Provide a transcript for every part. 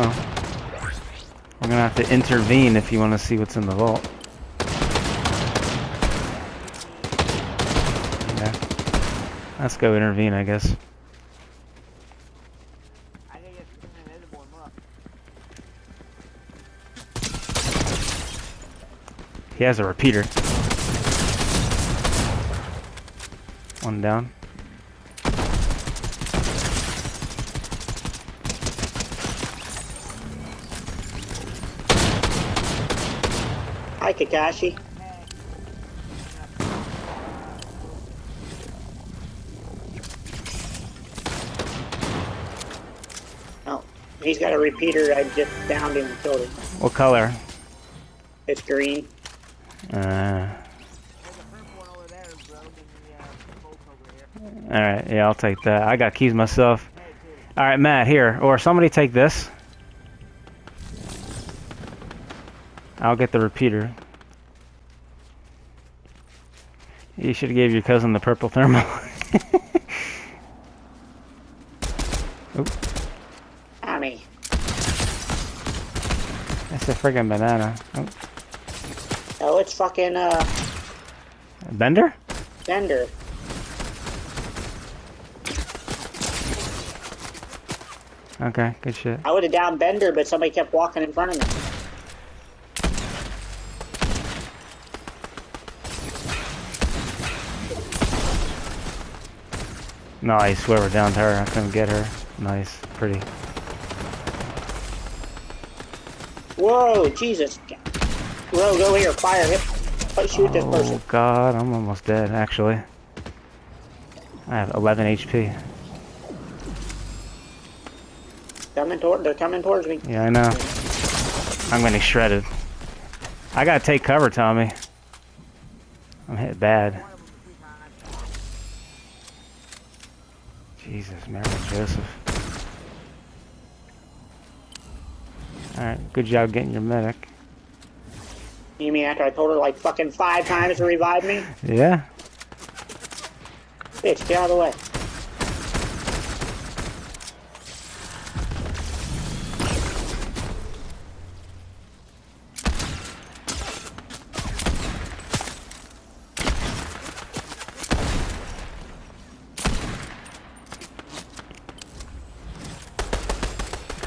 Oh. We're gonna have to intervene if you want to see what's in the vault. Yeah. Let's go intervene, I guess. He has a repeater. One down. Hi, Kakashi. Oh, he's got a repeater. I just downed him and killed him. What color? It's green. Uh, There's a purple one over there, bro, in the boat over here. Alright, yeah, I'll take that. I got keys myself. Alright, Matt, here. Or somebody take this. I'll get the repeater. You should have gave your cousin the purple thermal. Tommy. That's a friggin' banana. Oh, Oh, it's fucking, uh, Bender? Bender. Okay, good shit. I would have downed Bender, but somebody kept walking in front of me. Nice, whoever downed her, I couldn't get her. Nice, pretty. Whoa, Jesus. Rogue, over here, fire him. Shoot this Oh person. god, I'm almost dead, actually. I have 11 HP. Coming toward, they're coming towards me. Yeah, I know. I'm getting shredded. I gotta take cover, Tommy. I'm hit bad. One of them two times. Jesus, Mary Joseph. Alright, good job getting your medic. You mean after I told her like fucking five times to revive me? Yeah? Bitch, get out of the way.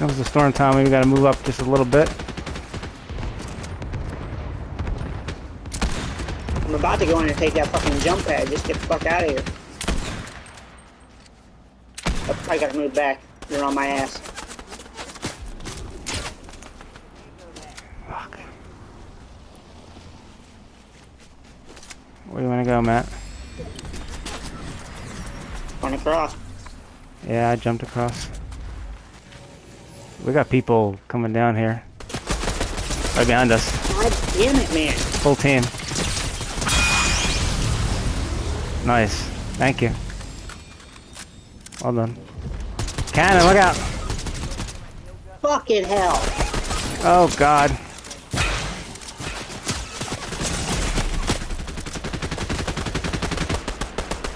Comes the storm, Tommy. We gotta move up just a little bit. I'm about to go in and take that fucking jump pad. Just get the fuck out of here. I gotta move back. You're on my ass. Fuck. Where do you wanna go, Matt? Going across. Yeah, I jumped across. We got people coming down here. Right behind us. God damn it, man. Full team. Nice. Thank you. Well done. Cannon, look out! Fucking hell. Oh god.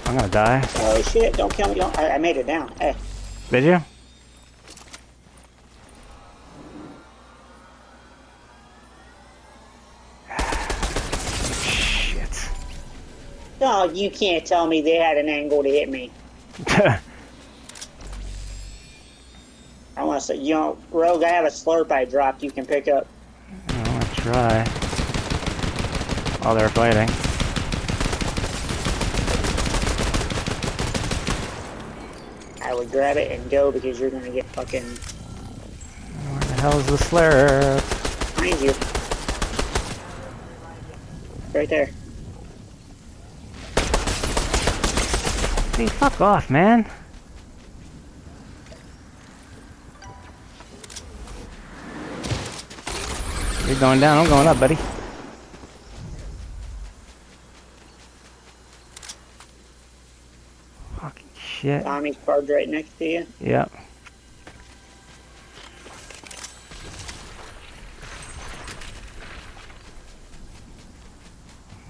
I'm gonna die. Oh shit, don't kill me. Don't. I, I made it down. Hey. Did you? Shit. Oh, you can't tell me they had an angle to hit me. I want to say, you know, Rogue, I have a slurp I dropped you can pick up. I want to try. While they're fighting. I would grab it and go because you're gonna get fucking Where the hell is the slurp? behind you. Right there. Hey, fuck off, man. You're going down, I'm going up, buddy. Fucking shit. Tommy's parked right next to you. Yep.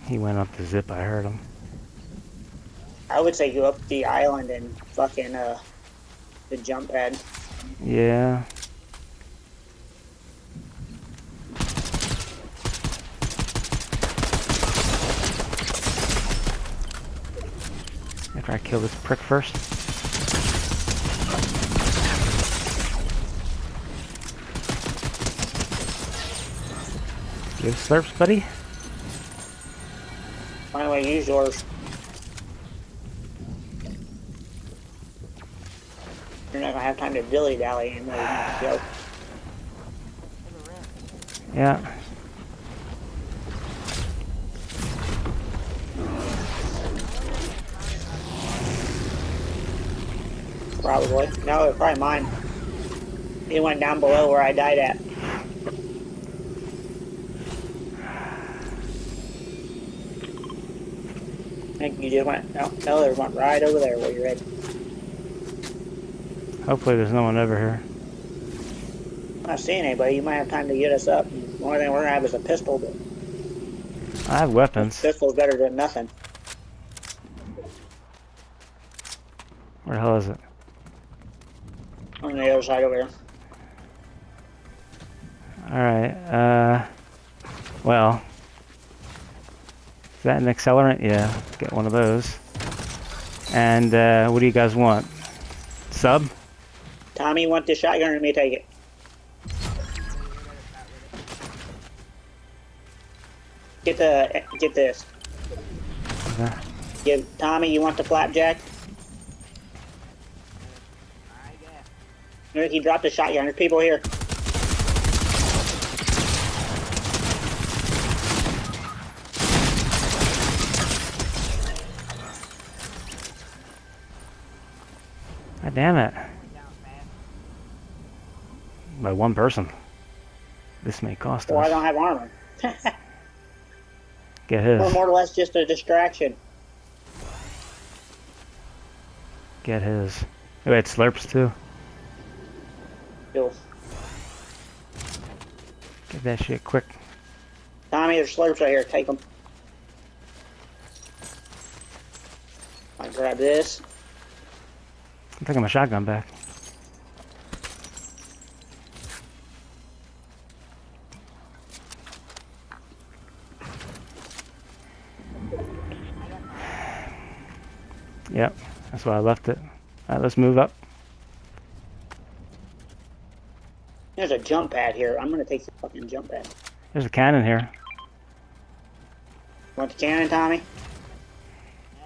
He went up the zip, I heard him. I would take you up the island and fucking uh the jump pad. Yeah. After I kill this prick first. Give slurps, buddy. Finally, use yours. You're not gonna have time to dilly dally anymore. You're gonna go. There's a rest. Yeah. Probably. No, it's probably mine. He went down below where I died at. I think you just went. No, no, there went right over there where you're at. Hopefully there's no one over here. I'm not seeing anybody. You might have time to get us up. The only thing we're gonna have is a pistol, but I have weapons. pistol's better than nothing. Where the hell is it? On the other side over there. Alright, uh... Well... Is that an accelerant? Yeah, get one of those. And, uh, what do you guys want? Sub? Tommy, you want this shotgun or let me take it? Get the get this. Okay. Give Tommy, you want the flapjack? I guess. Ricky, drop the shotgun. There's people here. God damn it. Went down fast. By one person. This may cost Well, I don't have armor. Get his. more or less just a distraction. Get his. Oh, it slurps too. Cool. Get that shit quick. Tommy, there's slurps right here. Take them. I grab this. I'm taking my shotgun back. Yep, that's why I left it. Alright, let's move up. There's a jump pad here. I'm gonna take the fucking jump pad. There's a cannon here. Want the cannon, Tommy? And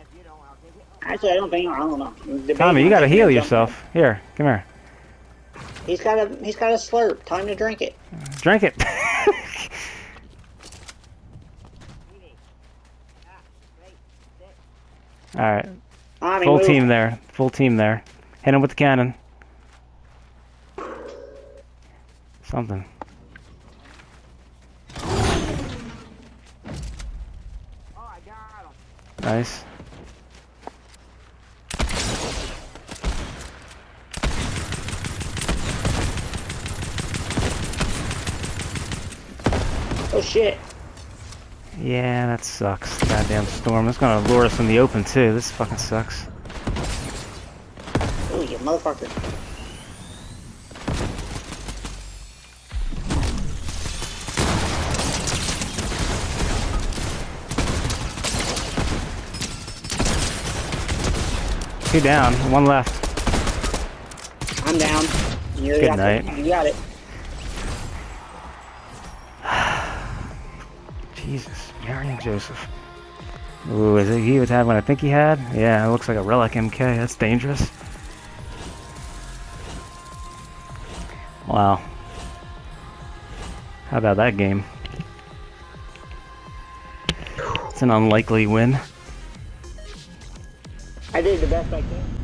if you don't, I'll take it. Actually, I don't think I don't know. Tommy, you gotta heal yourself. Here, come here. He's got a he's got a slurp. Time to drink it. Drink it. We need. Great. Six. Alright, Tommy, full move. team there. Full team there. Hit him with the cannon. Something. Oh, I got him. Nice. Oh shit. Yeah, that sucks. Goddamn storm. It's gonna lure us in the open too. This fucking sucks. Oh, you motherfucker. Two down, one left. I'm down. You're Good got night. You got it. Jesus, Mary and Joseph. Ooh, is it he would have what I think he had? Yeah, it looks like a relic MK. That's dangerous. Wow. How about that game? It's an unlikely win. I did the best I could.